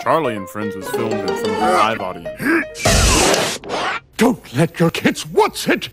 Charlie and Friends was filmed in front of a live audience. Don't let your kids watch it!